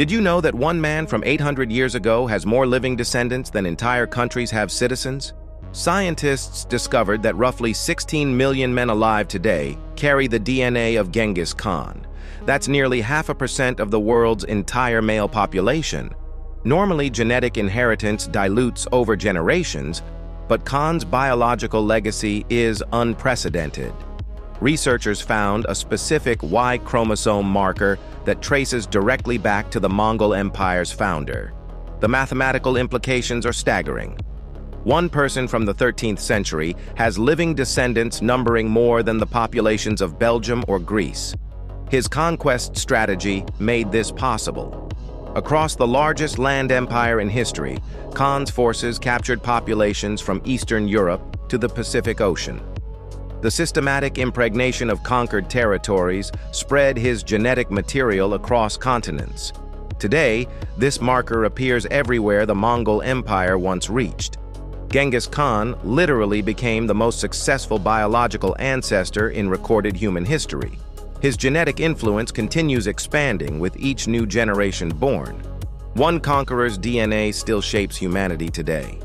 Did you know that one man from 800 years ago has more living descendants than entire countries have citizens? Scientists discovered that roughly 16 million men alive today carry the DNA of Genghis Khan. That's nearly half a percent of the world's entire male population. Normally, genetic inheritance dilutes over generations, but Khan's biological legacy is unprecedented. Researchers found a specific Y chromosome marker that traces directly back to the Mongol Empire's founder. The mathematical implications are staggering. One person from the 13th century has living descendants numbering more than the populations of Belgium or Greece. His conquest strategy made this possible. Across the largest land empire in history, Khan's forces captured populations from Eastern Europe to the Pacific Ocean. The systematic impregnation of conquered territories spread his genetic material across continents. Today, this marker appears everywhere the Mongol Empire once reached. Genghis Khan literally became the most successful biological ancestor in recorded human history. His genetic influence continues expanding with each new generation born. One conqueror's DNA still shapes humanity today.